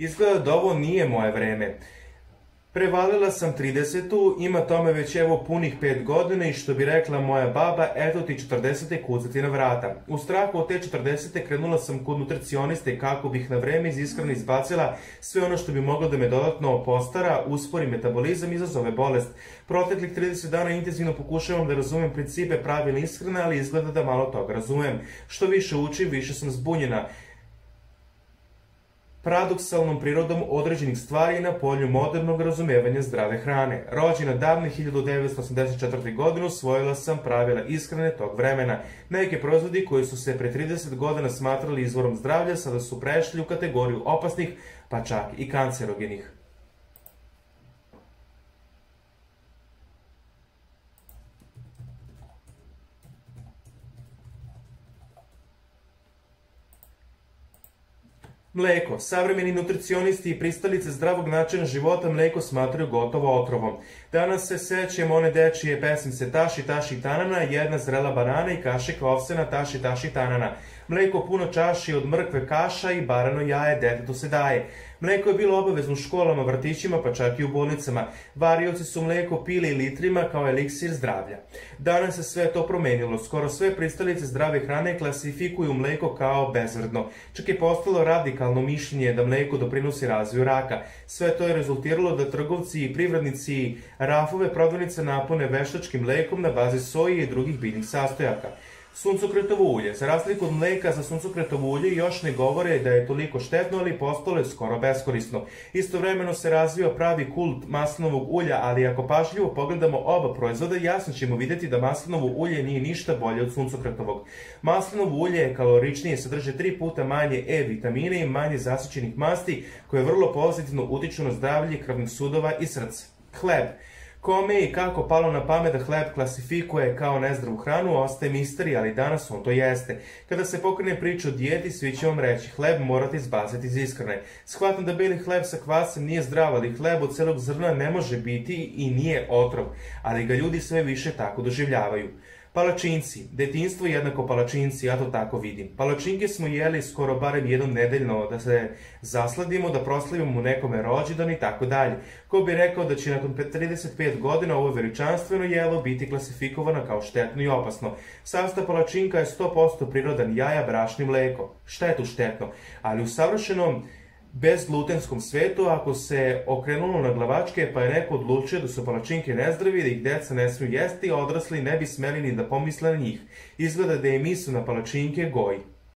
Izgleda da ovo nije moje vreme. Prevalila sam 30 ima tome već evo punih 5 godina i što bi rekla moja baba, eto ti 40 kucati na vrata. U strahu od te 40 krenula sam kod nutricioniste kako bih na vreme iz ishrane izbacila sve ono što bi moglo da me dodatno postara, uspori metabolizam i izazove bolest. Proteklih 30 dana intenzivno pokušavam da razumem principe pravilne ishrane, ali izgleda da malo toga razumem. Što više učim, više sam zbunjena paradoksalnom prirodom određenih stvari na polju modernog razumevanja zdrave hrane. Rođena davne 1984. godine usvojila sam pravila ishrane tog vremena. Neke proizvodi koji su se pre 30 godina smatrali izvorom zdravlja sada su prešli u kategoriju opasnih, pa čak i kancerogenih. Mleko. Savremeni nutricionisti i pristalice zdravog načina života mleko smatraju gotovo otrovom. Danas se sećemo one dečije pesmice Taši, taši, tanana, jedna zrela banana i kašika ovsena Taši, taši, tanana. Mleko puno čaši od mrkve kaša i barano jaje detetu se daje. Mleko je bilo obavezno u školama, vrtićima, pa čak i u bolnicama. Varioci su mleko pili litrima kao eliksir zdravlja. Danas se sve to promenilo. Skoro sve pristalice zdrave hrane klasifikuju mleko kao bezvrdno. Čak je postalo radikalno mišljenje da mleko doprinosi razvoju raka. Sve to je rezultiralo da trgovci i privrednici rafove prodavnice napune veštačkim mlekom na bazi soje i drugih biljnih sastojaka. Suncokretovo ulje. Za razliku od mleka za suncokretovo ulje još ne govore da je toliko štetno, ali postalo je skoro beskorisno. Istovremeno se razvio pravi kult maslinovog ulja, ali ako pažljivo pogledamo oba proizvoda, jasno ćemo vidjeti da maslinovo ulje nije ništa bolje od suncokretovog. Maslinovo ulje je kaloričnije, sadrže tri puta manje E vitamine i manje zasićenih masti, koje vrlo pozitivno utiču na zdravlje krvnih sudova i srca. Hleb. Kome i kako palo na pamet da hleb klasifikuje kao nezdravu hranu, ostaje misterija, ali danas on to jeste. Kada se pokrene priča o dijeti, svi će vam reći, hleb morate izbaciti iz iskrene. Shvatam da beli hleb sa kvasem nije zdrav, ali hleb od celog zrna ne može biti i nije otrov, ali ga ljudi sve više tako doživljavaju. Palačinci. Detinstvo jednako palačinci, ja to tako vidim. Palačinke smo jeli skoro barem jednom nedeljno da se zasladimo, da proslavimo nekome rođendan i tako dalje. Ko bi rekao da će nakon 35 godina ovo veličanstveno jelo biti klasifikovano kao štetno i opasno. Sastav palačinka je 100% prirodan jaja, brašni mleko. Šta je tu štetno? Ali u savršenom bezglutenskom svetu, ako se okrenulo na glavačke pa je neko odlučio da su palačinke nezdravi, da ih deca ne smiju jesti, odrasli ne bi smeli ni da pomisle na njih. Izgleda da je misu na palačinke goji.